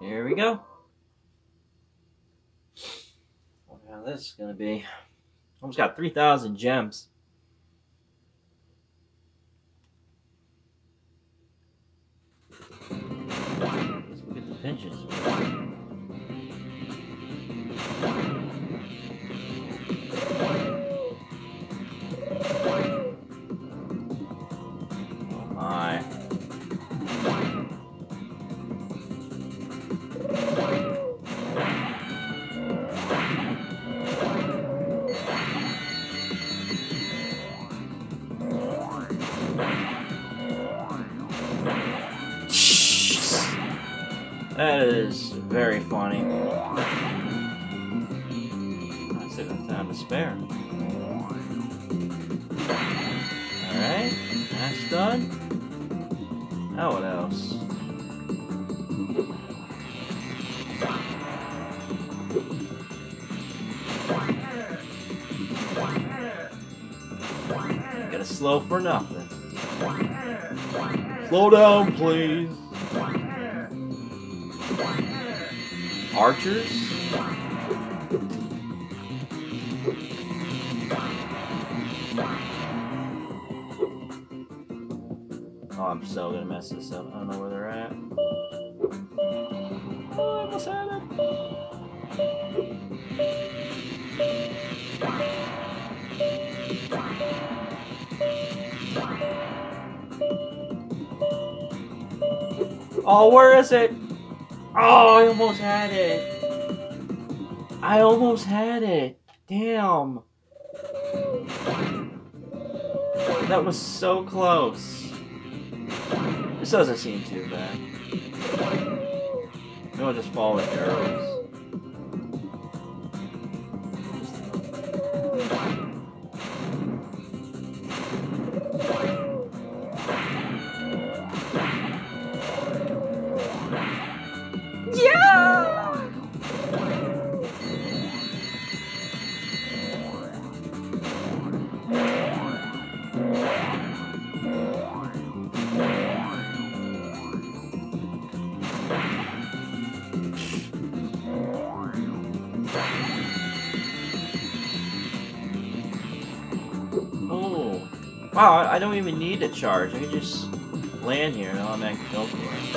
Here we go. Wonder how this is gonna be. Almost got 3,000 gems. Let's look at the pinches. That is very funny. I still have time to spare. Alright, that's done. Now what else? Gotta slow for nothing. Slow down, please. Archers? Oh, I'm so gonna mess this up. I don't know where they're at. Oh, I almost had it. Oh, where is it? Oh, I almost had it. I almost had it. Damn. That was so close. This doesn't seem too bad. I'll just follow the arrows. I don't even need to charge. I can just land here and I'm at go for it.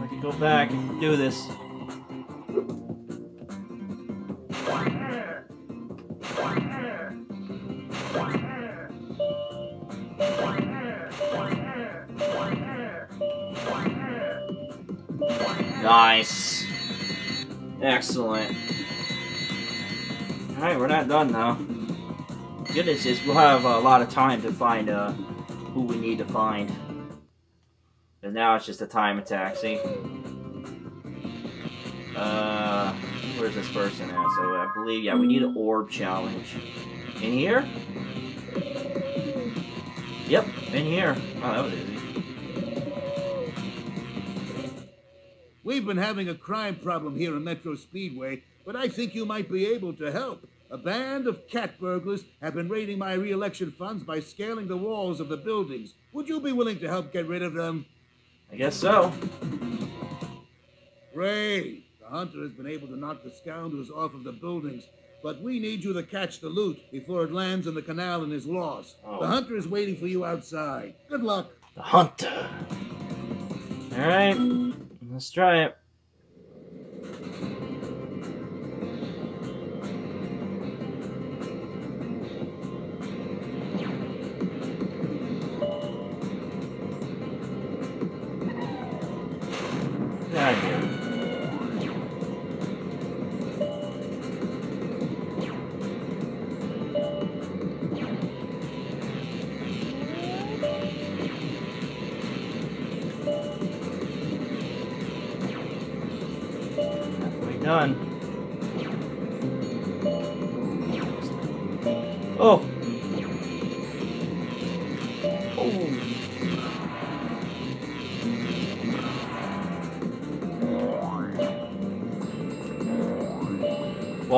I can go back and do this. Excellent. Alright, we're not done now. Goodness is we'll have a lot of time to find uh, who we need to find. And now it's just a time attack, see? Uh, where's this person at? So I believe, yeah, we need an orb challenge. In here? Yep, in here. Oh, that was easy. We've been having a crime problem here in Metro Speedway, but I think you might be able to help. A band of cat burglars have been raiding my re-election funds by scaling the walls of the buildings. Would you be willing to help get rid of them? I guess so. Great. The hunter has been able to knock the scoundrels off of the buildings, but we need you to catch the loot before it lands in the canal and is lost. Oh. The hunter is waiting for you outside. Good luck. The hunter. Alright, let's try it. Get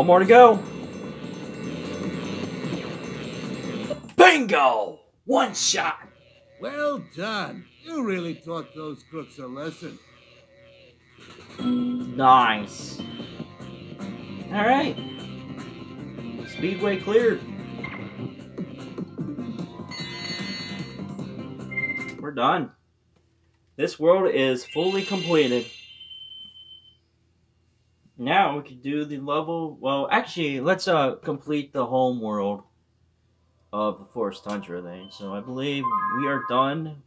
One more to go. Bingo! One shot. Well done. You really taught those crooks a lesson. Nice. All right. Speedway cleared. We're done. This world is fully completed. Now we can do the level. Well, actually, let's uh complete the home world of the Forest Tundra thing. So I believe we are done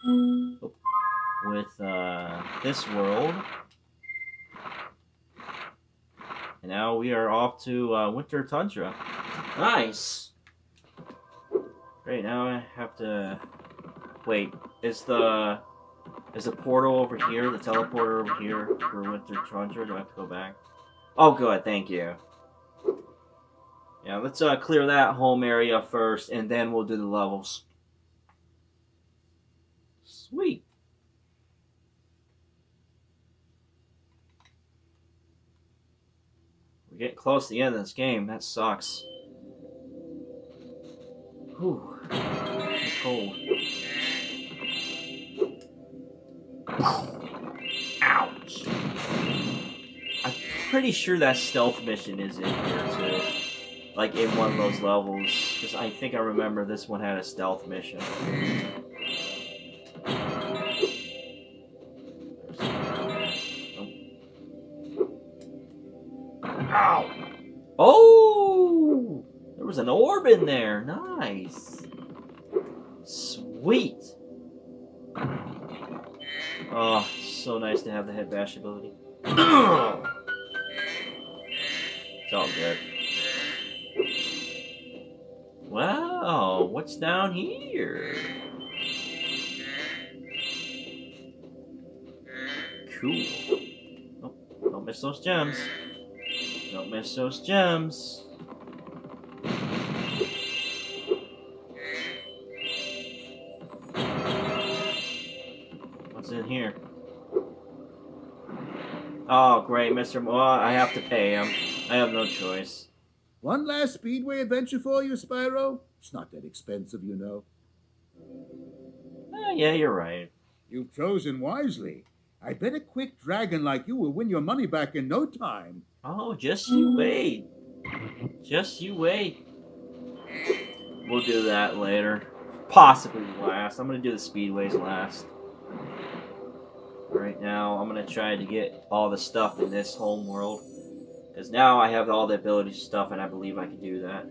with uh, this world. And now we are off to uh, Winter Tundra. Nice. Right Now I have to wait. Is the is the portal over here? The teleporter over here for Winter Tundra? Do I have to go back? Oh, good. Thank you. Yeah, let's uh, clear that home area first, and then we'll do the levels. Sweet. We're getting close to the end of this game. That sucks. Whew. Cold. Pretty sure that stealth mission is in here too. Like in one of those levels. Because I think I remember this one had a stealth mission. Ow! Oh! There was an orb in there. Nice. Sweet. Oh, so nice to have the head bash ability. it's all good. Wow, what's down here? Cool. Oh, don't miss those gems. Don't miss those gems. What's in here? Oh, great, Mr. Mo. I have to pay him. I have no choice. One last Speedway adventure for you, Spyro? It's not that expensive, you know. Oh, yeah, you're right. You've chosen wisely. I bet a quick dragon like you will win your money back in no time. Oh, just you wait. Just you wait. We'll do that later. Possibly last. I'm gonna do the speedways last. Right now, I'm gonna try to get all the stuff in this home world. Because now I have all the ability stuff, and I believe I can do that.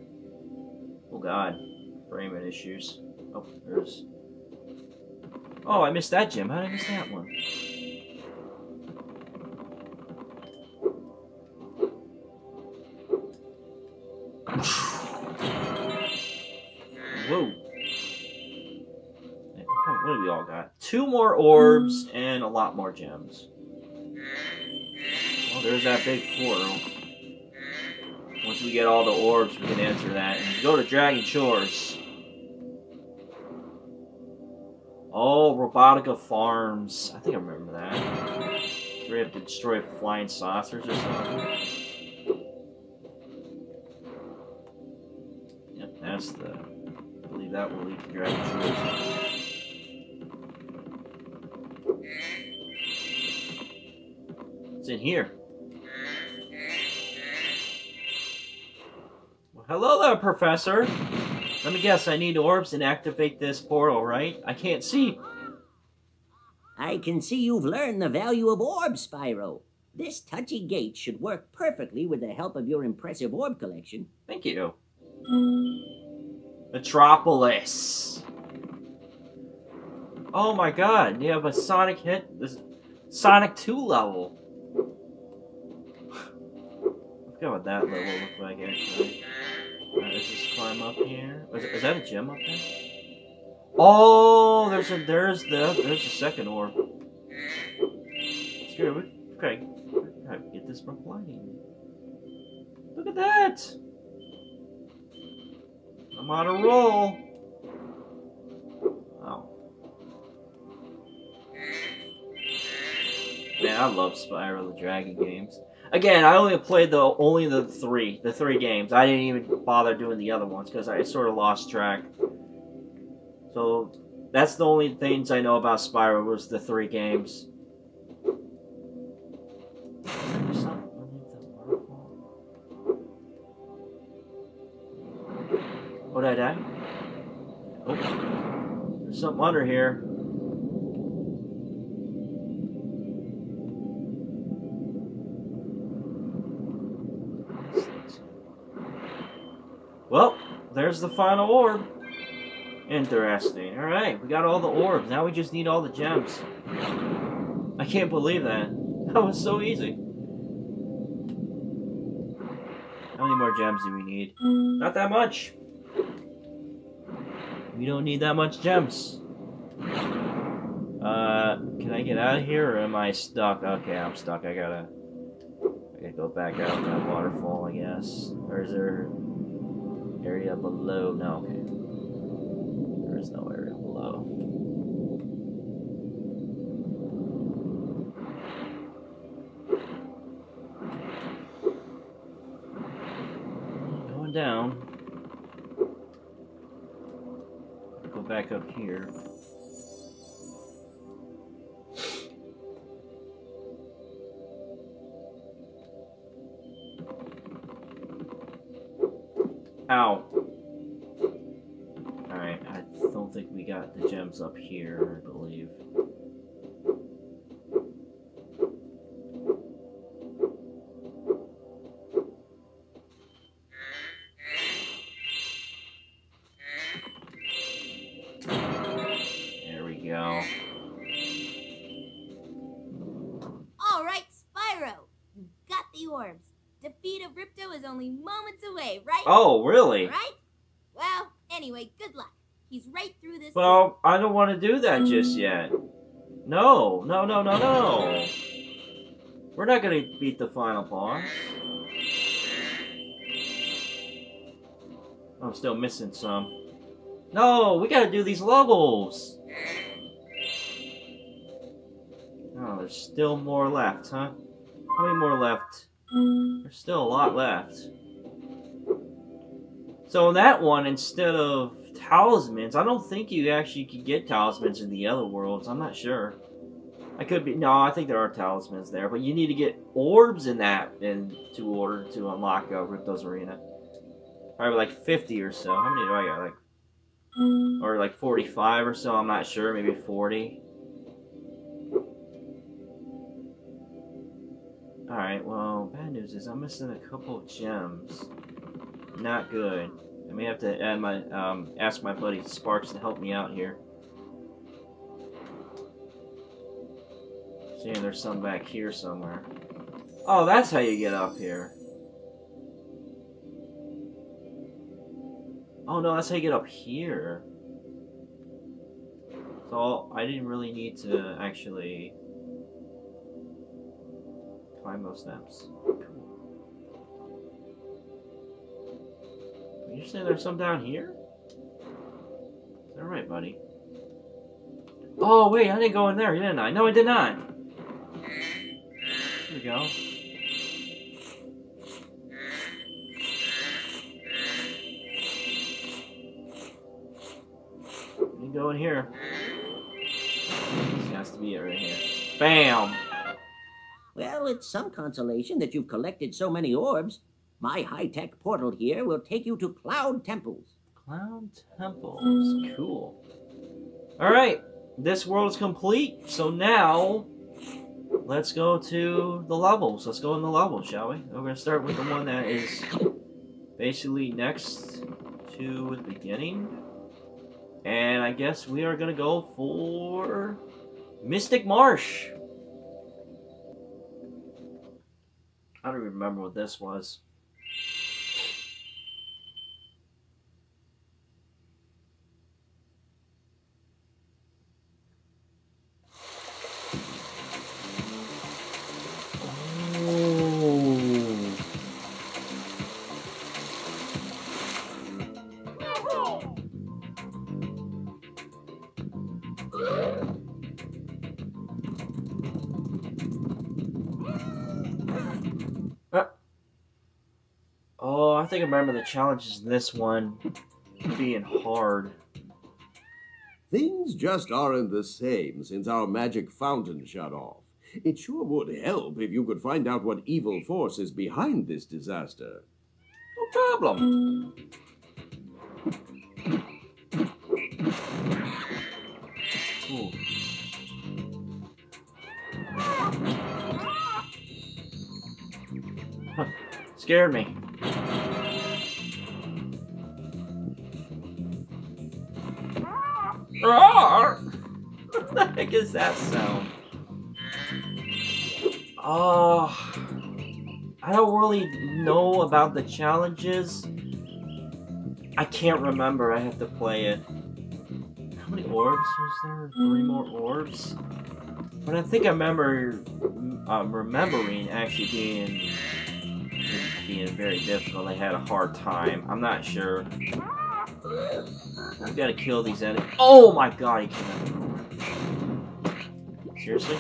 Oh god. Framing issues. Oh, there's... Oh, I missed that gem. How did I miss that one? Whoa. What do we all got? Two more orbs and a lot more gems. There's that big portal. Once we get all the orbs, we can enter that. And go to Dragon Shores. Oh, Robotica Farms. I think I remember that. We have to destroy flying saucers or something? Yep, that's the... I believe that will lead to Dragon Shores. It's in here? Hello there, Professor. Let me guess, I need orbs and activate this portal, right? I can't see. I can see you've learned the value of orbs, Spyro. This touchy gate should work perfectly with the help of your impressive orb collection. Thank you. Metropolis. Oh my god, you have a Sonic hit. This Sonic 2 level. Forgot what that level looked like actually. Alright, let's just climb up here. Is, is that a gem up there? Oh, there's a there's the there's a second orb. Screw it. Okay. I get this from lighting. Look at that! I'm on a roll. Oh. Man, I love Spyro the Dragon games. Again, I only played the only the three, the three games. I didn't even bother doing the other ones because I sort of lost track. So that's the only things I know about Spyro was the three games. Oh, did I die? Oh, there's something under here. There's the final orb. Interesting. Alright, we got all the orbs. Now we just need all the gems. I can't believe that. That was so easy. How many more gems do we need? Not that much. We don't need that much gems. Uh, can I get out of here or am I stuck? Okay, I'm stuck. I gotta... I gotta go back out that waterfall, I guess. Or is there area below? No, okay. There is no area below. Going down. Go back up here. Up here, Well, I don't want to do that just mm. yet. No, no, no, no, no. We're not gonna beat the final boss. I'm still missing some. No, we gotta do these levels. Oh, there's still more left, huh? How many more left? Mm. There's still a lot left. So that one, instead of talismans, I don't think you actually could get talismans in the other worlds. I'm not sure. I could be no, I think there are talismans there, but you need to get orbs in that in to order to unlock uh, Ripto's Arena. Probably like 50 or so. How many do I got? Like or like 45 or so. I'm not sure. Maybe 40. Alright, well, bad news is I'm missing a couple of gems. Not good. I may have to add my um, ask my buddy Sparx to help me out here. Seeing there's some back here somewhere. Oh, that's how you get up here. Oh no, that's how you get up here. So I didn't really need to actually climb those steps. You say there's some down here? Is that right, buddy? Oh, wait, I didn't go in there, didn't I? No, I did not. Here we go. Let me go in here. This has to be it right here. Bam! Well, it's some consolation that you've collected so many orbs. My high-tech portal here will take you to Cloud Temples. Cloud Temples. Cool. Alright, this world is complete, so now let's go to the levels. Let's go in the levels, shall we? We're gonna start with the one that is basically next to the beginning. And I guess we are gonna go for Mystic Marsh. I don't even remember what this was. Remember the challenges in this one being hard. Things just aren't the same since our magic fountain shut off. It sure would help if you could find out what evil force is behind this disaster. No problem. Ooh. Huh, Scared me. What the heck is that sound? Oh, I don't really know about the challenges. I can't remember. I have to play it. How many orbs was there? Three more orbs? But I think I remember um, remembering actually being being very difficult. I had a hard time. I'm not sure. I've got to kill these enemies. Oh my god, he out. Seriously?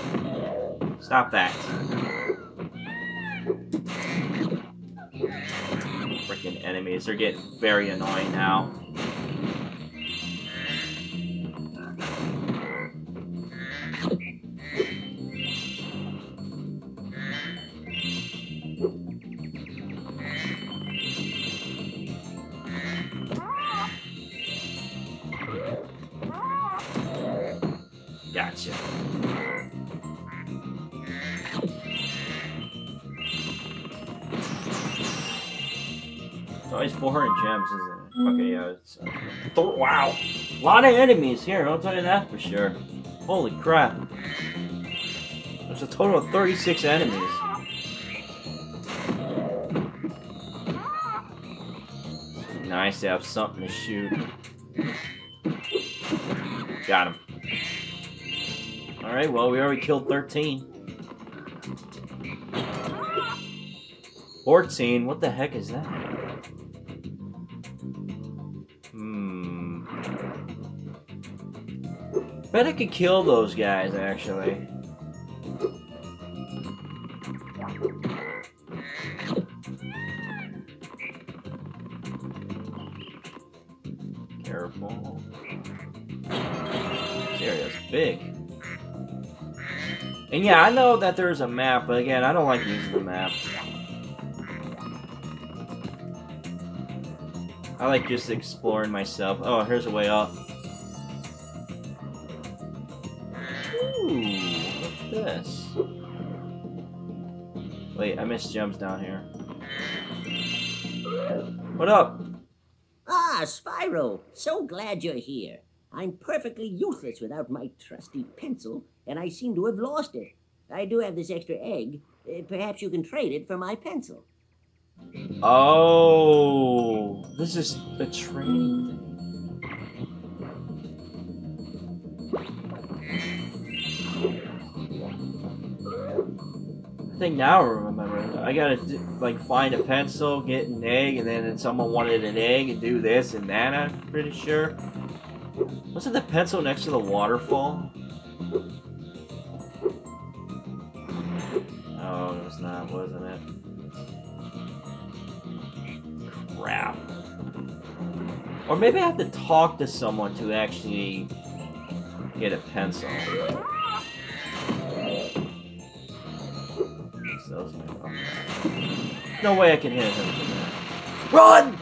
Stop that. Freaking enemies. They're getting very annoying now. Uh, wow! A lot of enemies here, I'll tell you that for sure. Holy crap. There's a total of 36 enemies. Nice to have something to shoot. Got him. Alright, well, we already killed 13. 14? What the heck is that? I bet I could kill those guys, actually. Careful. This big. And yeah, I know that there's a map, but again, I don't like using the map. I like just exploring myself. Oh, here's a way up. Wait, I missed gems down here. What up? Ah, Spyro, so glad you're here. I'm perfectly useless without my trusty pencil, and I seem to have lost it. I do have this extra egg. Uh, perhaps you can trade it for my pencil. Oh, this is the training thing. I think now I remember. I gotta like find a pencil, get an egg, and then someone wanted an egg and do this and that. I'm pretty sure. Wasn't the pencil next to the waterfall? Oh, it was not, wasn't it? Crap. Or maybe I have to talk to someone to actually get a pencil. Okay. No way I can hit him. Run!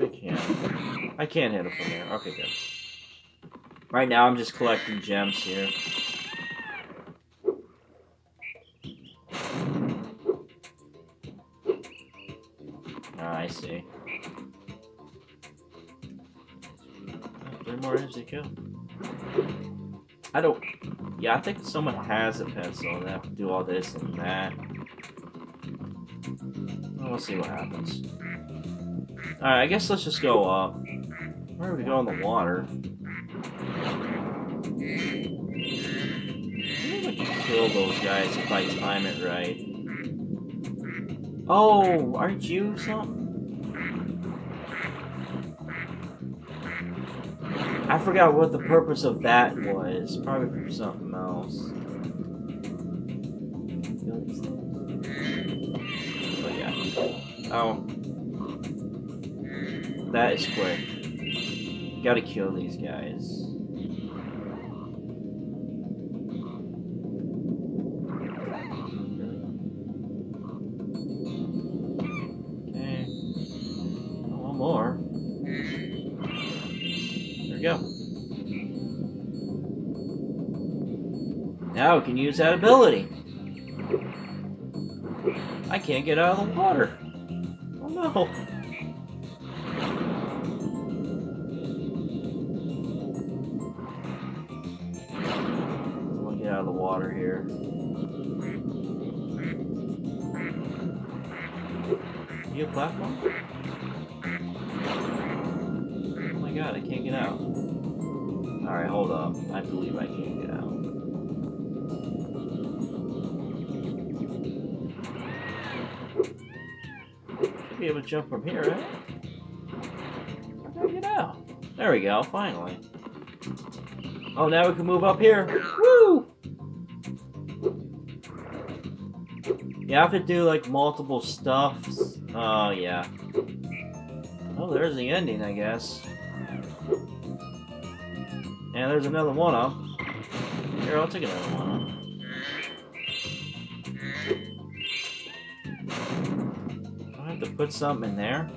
I can't. I can't hit him from there. Okay, good. Right now, I'm just collecting gems here. Ah, I see. Three more enemies to kill. I don't. Yeah, I think someone has a pencil and they have to do all this and that. Well, see what happens. Alright, I guess let's just go up. Where do we go in the water? I can kill those guys if I time it right. Oh, aren't you something? I forgot what the purpose of that mm-hmm. was. Probably for something else. But yeah. Oh. That is quick. Gotta kill these guys. We can use that ability. I can't get out of the water. Oh no. Someone get out of the water here. You a platform? Oh my god, I can't get out. Alright, hold up. I believe I can jump from here, right? How do I get out? There we go, finally. Oh, now we can move up here. Woo! You have to do like multiple stuffs. Oh, yeah. Oh, there's the ending, I guess. And there's another one up. Here, I'll take another one up. Have to put something in there?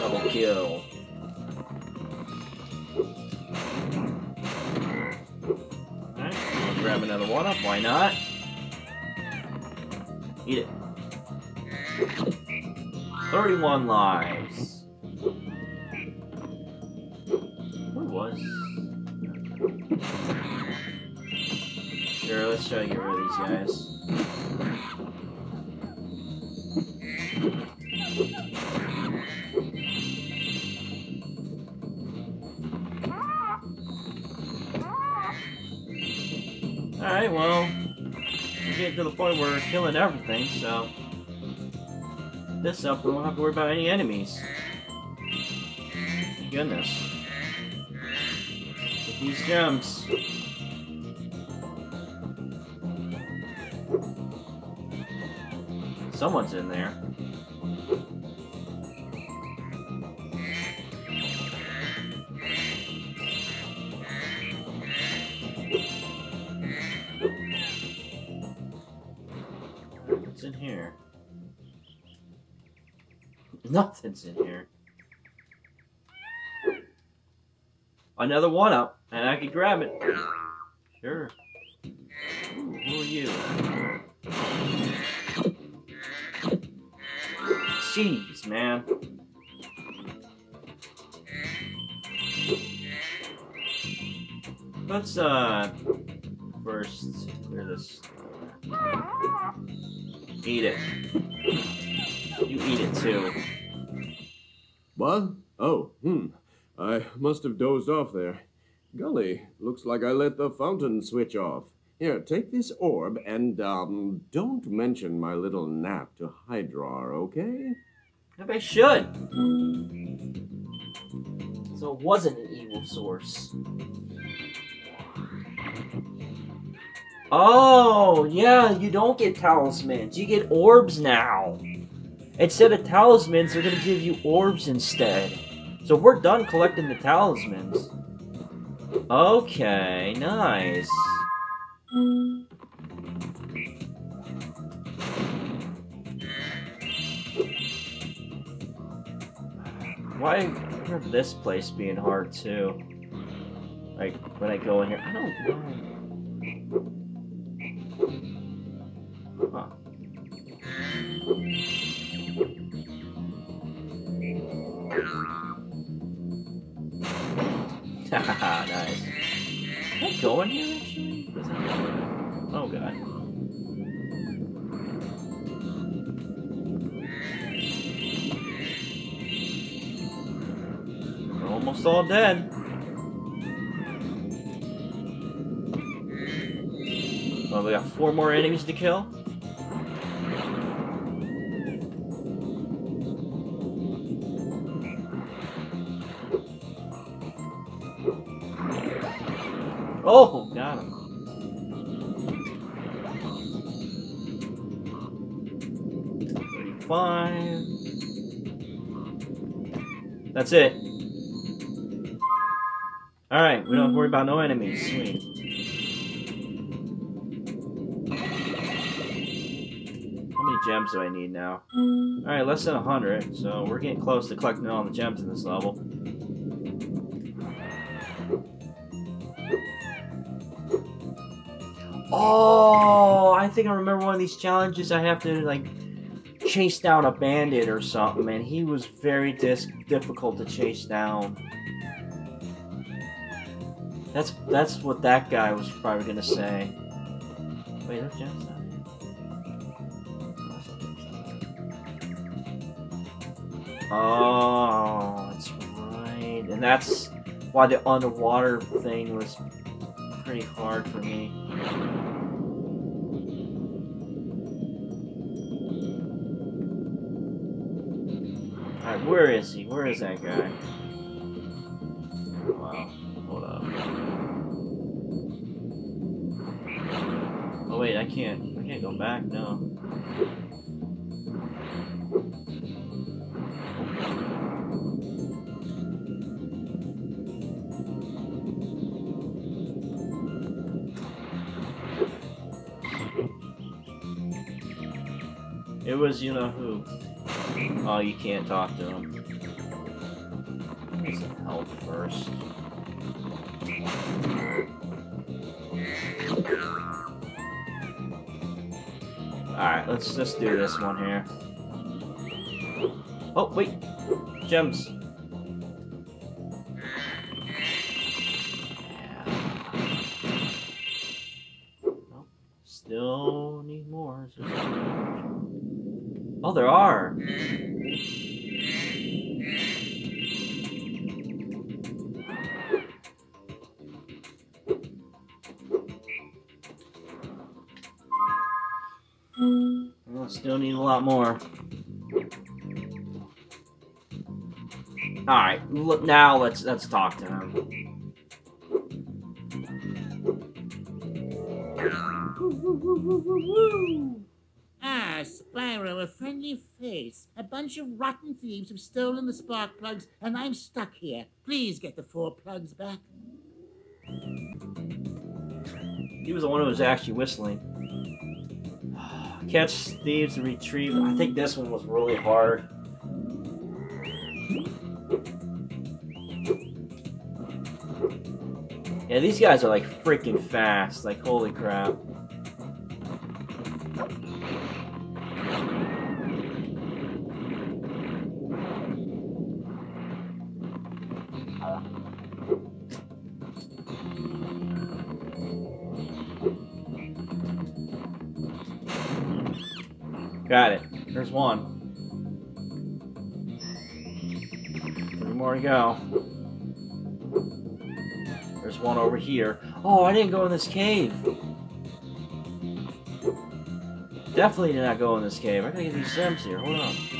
Double kill. Alright, grab another one up, why not? Eat it. 31 lives. Sure, let's try to get rid of these guys. Alright, well, we're getting to the point where we're killing everything, so this up, we won't have to worry about any enemies. Goodness. Get these gems. Someone's in there. What's in here? Nothing's in here. Another one up, and I can grab it. Sure. Ooh, who are you? Jeez, man. Let's, uh, first clear this. Eat it. You eat it too. What? Oh, hmm. I must have dozed off there. Golly, looks like I let the fountain switch off. Here, take this orb and, um, don't mention my little nap to Hydrar, okay? Maybe I should. So it wasn't an evil source. Oh, yeah, you don't get talismans. You get orbs now. Instead of talismans, they're gonna give you orbs instead. So we're done collecting the talismans. Okay, nice. Why remember this place being hard too? Like when I go in here, I don't know. Huh. nice. Can I go in here Oh god. We're almost all dead. Oh, we got four more enemies to kill. That's it. Alright, we don't worry about no enemies. Sweet. How many gems do I need now? Alright, less than 100, so we're getting close to collecting all the gems in this level. Oh, I think I remember one of these challenges I have to, like, chase down a bandit or something, and he was very dis difficult to chase down. That's that's what that guy was probably gonna say. Wait, there's gems. Oh, that's right. And that's why the underwater thing was pretty hard for me. Where is he? Where is that guy? Wow, hold up. Oh wait, I can't. I can't go back, no. It was you know who. Oh, you can't talk to him. Get some health first. Alright, let's just do this one here. Oh, wait! Gems. Oh, there are. Well, still need a lot more. All right, look now. Let's let's talk to him. Ah, A friendly face. A bunch of rotten thieves have stolen the spark plugs, and I'm stuck here. Please get the four plugs back. He was the one who was actually whistling. Catch thieves and retrieve. I think this one was really hard. Yeah, these guys are like freaking fast. Like, holy crap. Got it. There's one. Three more to go. There's one over here. Oh, I didn't go in this cave. Definitely did not go in this cave. I gotta get these gems here. Hold on.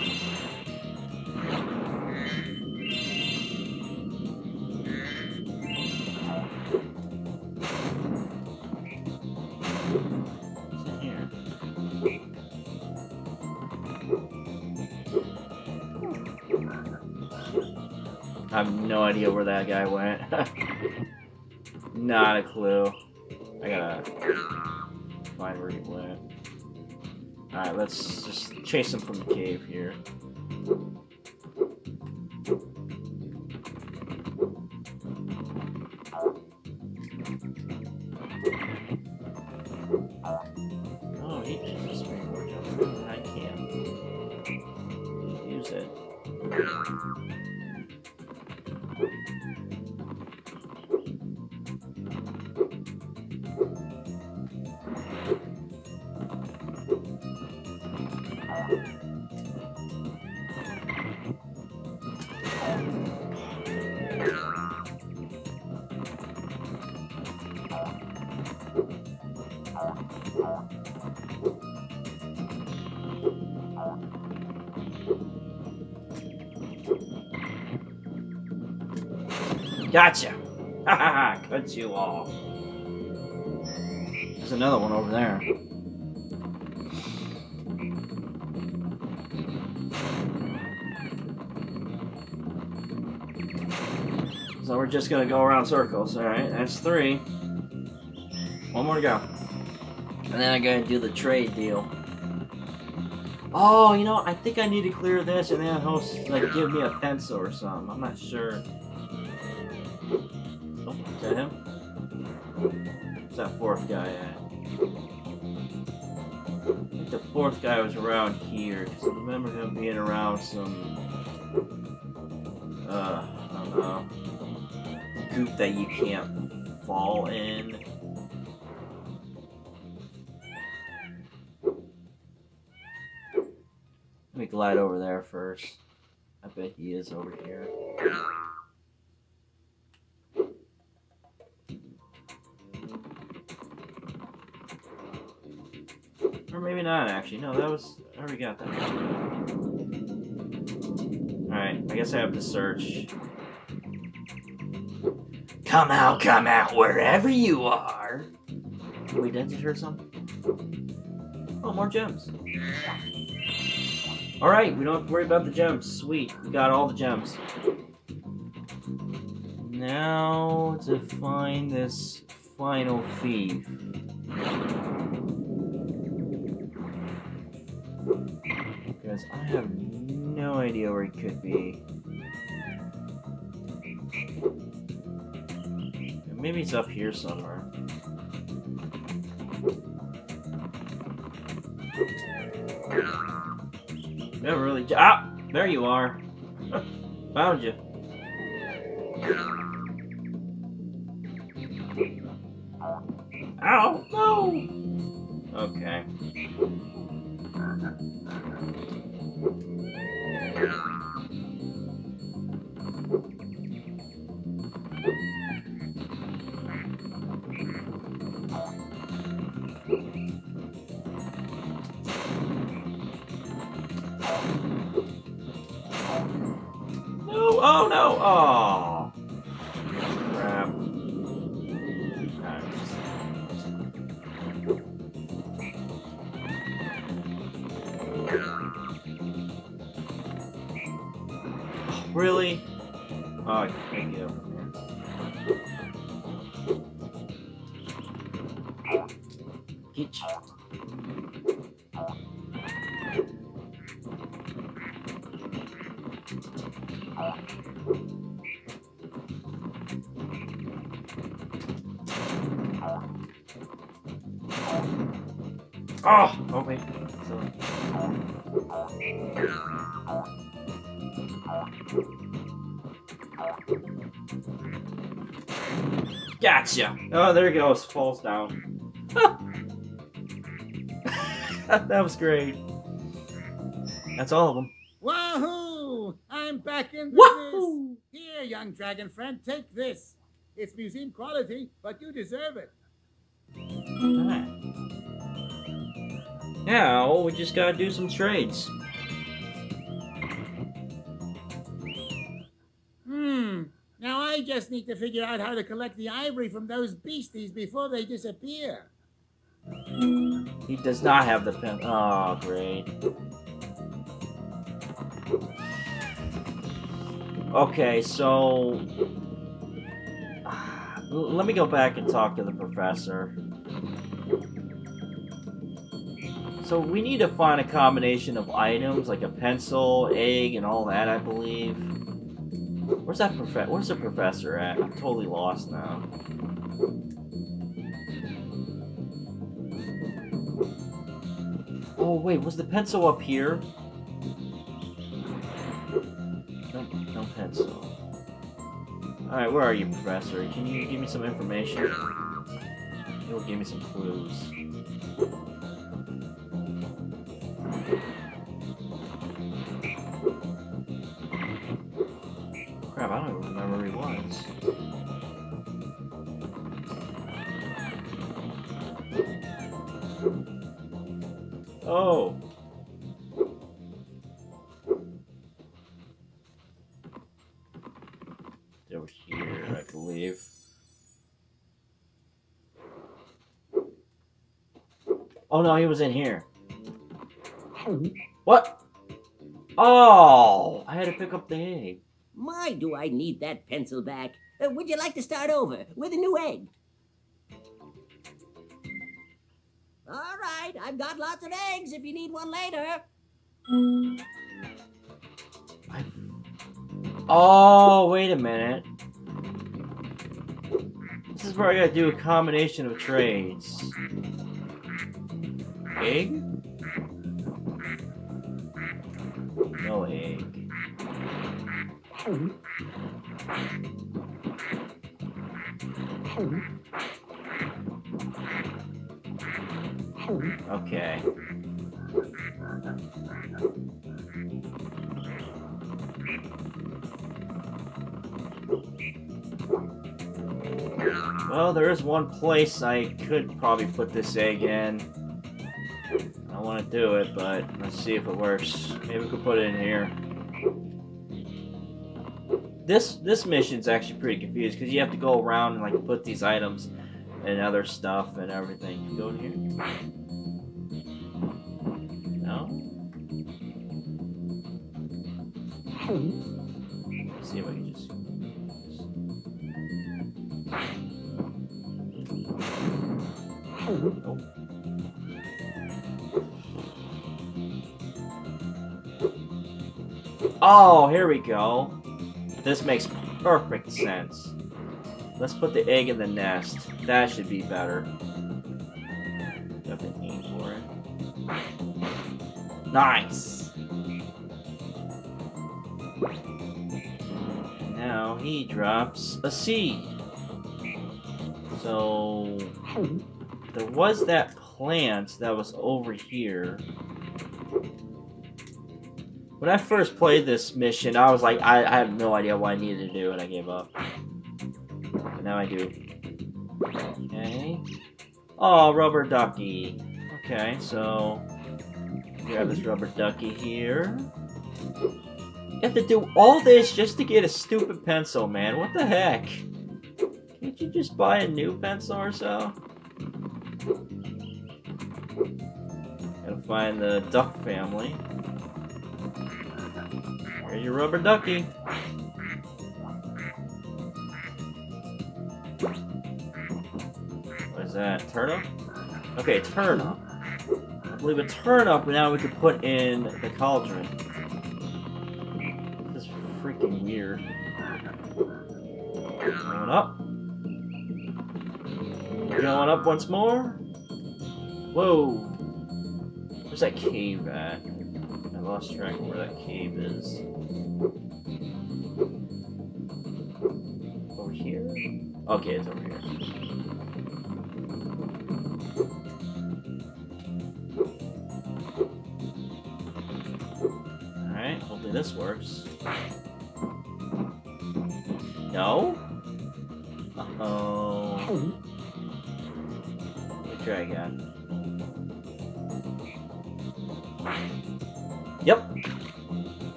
Idea where that guy went. Not a clue. I gotta find where he went. Alright, let's just chase him from the cave here. Gotcha! Ha! Cut you off. There's another one over there. So we're just gonna go around circles. Alright, that's three. One more to go. And then I gotta do the trade deal. Oh, you know, I think I need to clear this and then he'll like give me a pencil or something. I'm not sure. That him? Where's that fourth guy at? I think the fourth guy was around here, because I remember him being around some, uh, I don't know, goop that you can't fall in. Let me glide over there first. I bet he is over here. Or maybe not, actually. No, that was... I already got that. Alright, I guess I have to search. Come out, come out, wherever you are! Wait, we just hear something? Oh, more gems. Alright, we don't have to worry about the gems. Sweet, we got all the gems. Now to find this final thief. Idea where he could be. Maybe it's up here somewhere. Never really. Ah! There you are. Found you. Can't get over there. Get you. Oh! Oh, wait. So- Gotcha! Oh, there he goes. Falls down. that was great. That's all of them. Wahoo! I'm back in Wahoo! business. Here, young dragon friend, take this. It's museum quality, but you deserve it. Alright. Now, we just gotta do some trades. Hmm. Now I just need to figure out how to collect the ivory from those beasties before they disappear. He does not have the pen. Oh, great. Okay, so... Let me go back and talk to the professor. So we need to find a combination of items, like a pencil, egg, and all that, I believe. Where's that prof- Where's the professor at? I'm totally lost now. Oh wait, was the pencil up here? No, no pencil. Alright, where are you, Professor? Can you give me some information? You'll give me some clues. Oh no, he was in here. What? Oh, I had to pick up the egg. My, do I need that pencil back. Uh, would you like to start over with a new egg? All right, I've got lots of eggs if you need one later. Oh, wait a minute. This is where I gotta do a combination of trades. Egg? No egg. Okay. Well, there is one place I could probably put this egg in. I want to do it, but let's see if it works. Maybe we could put it in here. This this mission's actually pretty confused because you have to go around and like put these items and other stuff and everything. Go in here. No. Oh, here we go. This makes perfect sense. Let's put the egg in the nest. That should be better. Got to aim for it. Nice! Now he drops a seed. So there was that plant that was over here. When I first played this mission, I was like, I, I have no idea what I needed to do, and I gave up. But now I do. Okay. Oh, rubber ducky. Okay, so grab this rubber ducky here. You have to do all this just to get a stupid pencil, man. What the heck? Can't you just buy a new pencil or so? Gotta find the duck family. Here's your rubber ducky. What is that? Turnip? Okay, turnip. I believe a turnip now we could put in the cauldron. This is freaking weird. Going up. Going up once more. Whoa. Where's that cave at? I lost track of where that cave is. Okay, it's over here. Alright, hopefully this works. No? Uh-oh. Let me try again. Yep.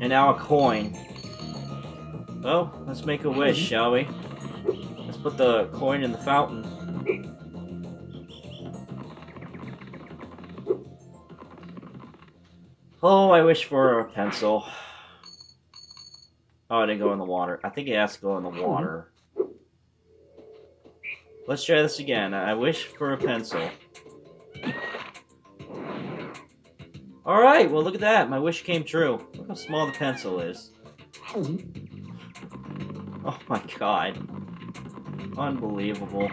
And now a coin. Well, let's make a wish, shall we? Let's put the coin in the fountain. Oh, I wish for a pencil. Oh, it didn't go in the water. I think it has to go in the mm-hmm. water. Let's try this again. I wish for a pencil. Alright, well look at that. My wish came true. Look how small the pencil is. Mm-hmm. Oh my god. Unbelievable.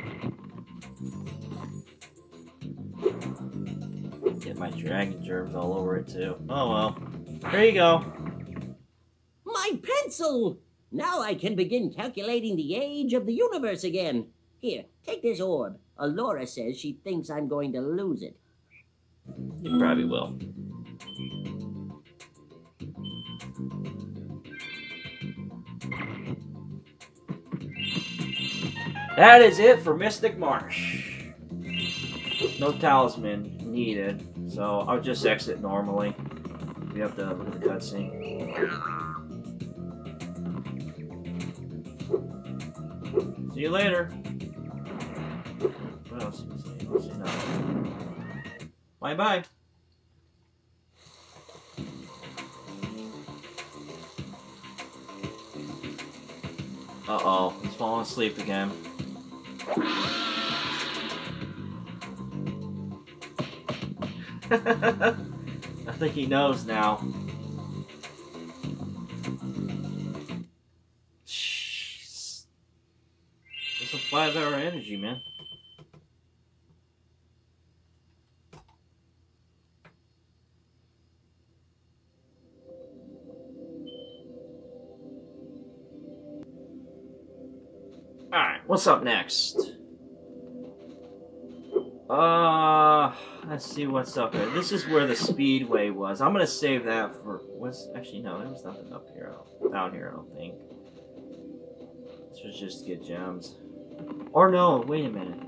Get my dragon germs all over it too. Oh well. There you go. My pencil! Now I can begin calculating the age of the universe again. Here, take this orb. Alora says she thinks I'm going to lose it. You probably will. That is it for Mystic Marsh. No talisman needed, so I'll just exit normally. We have to look at the cutscene. See you later. What else no. Bye bye. Uh oh, he's falling asleep again. I think he knows now. Jeez. It's a five hour energy, man. What's up next? Uh, let's see what's up here. This is where the speedway was. I'm gonna save that for. What's actually no? There was nothing up here. Down here, I don't think. This was just to get gems. Or no, wait a minute.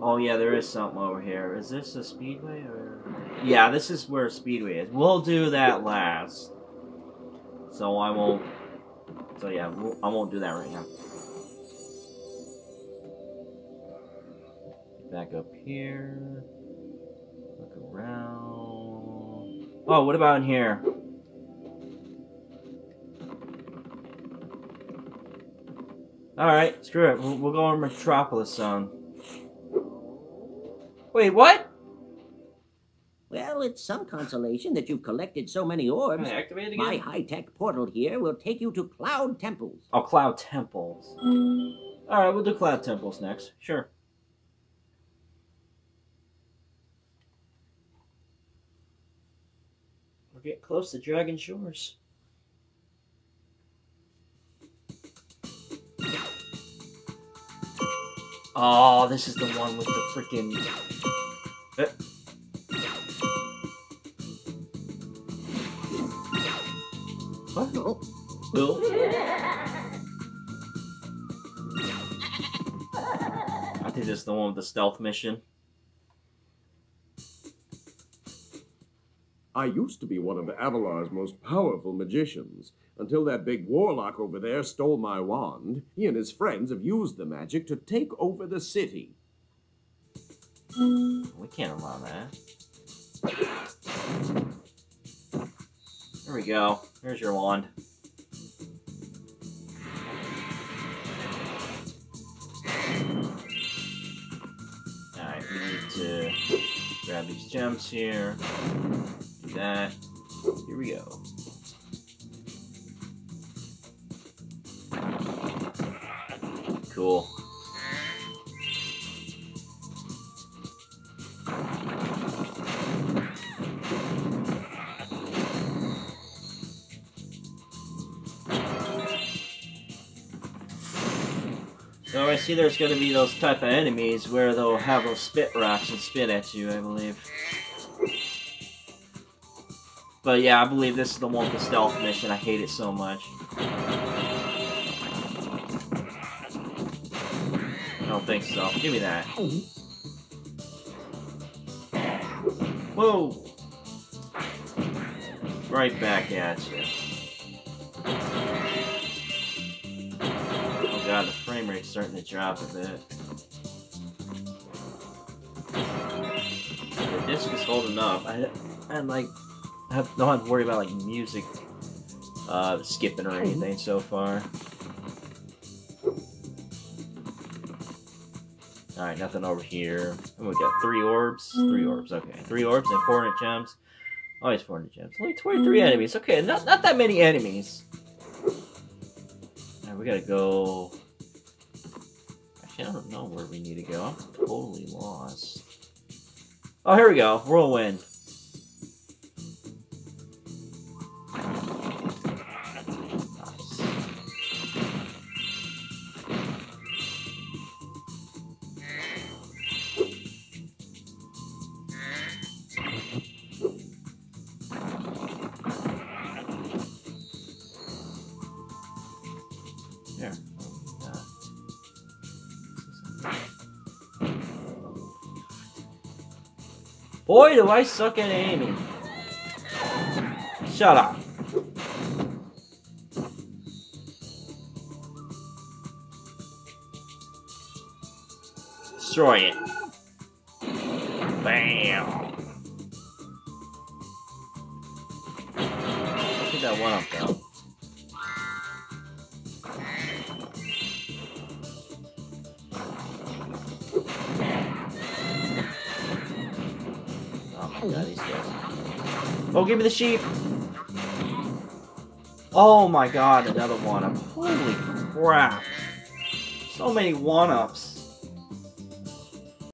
Oh yeah, there is something over here. Is this a speedway or? Yeah, this is where speedway is. We'll do that last. So I won't. So yeah, I won't do that right now. Back up here. Look around. Oh, what about in here? Alright, screw it. We'll, we'll go in Metropolis Zone. Wait, what? Well, it's some consolation that you've collected so many orbs. activate again? My high-tech portal here will take you to Cloud Temples. Oh, Cloud Temples. Alright, we'll do Cloud Temples next. Sure. We're getting close to Dragon Shores. Oh, this is the one with the freaking. What? Oh, Bill? I think this is the one with the stealth mission. I used to be one of Avalar's most powerful magicians. Until that big warlock over there stole my wand, he and his friends have used the magic to take over the city. We can't allow that. There we go. Here's your wand. Alright, we need to grab these gems here. That. Here we go. Cool. So I see there's going to be those type of enemies where they'll have those spit rocks and spit at you, I believe. But yeah, I believe this is the one with the stealth mission. I hate it so much. I don't think so. Give me that. Whoa! Right back at you. Oh god, the frame rate's starting to drop a bit. The disc is holding up. I, and like, I have, don't have to worry about like music uh, skipping or anything so far. Alright, nothing over here. And we got three orbs. Three orbs, okay. Three orbs and 400 gems. Always 400 gems. Only 23 enemies. Okay, not, not that many enemies. Alright, we gotta go... Actually, I don't know where we need to go. I'm totally lost. Oh, here we go. Whirlwind. Do I suck at aiming. Shut up. destroy it. Bam! Get that one up though. Oh, give me the sheep! Oh my god, another one up. Holy crap. So many one-ups.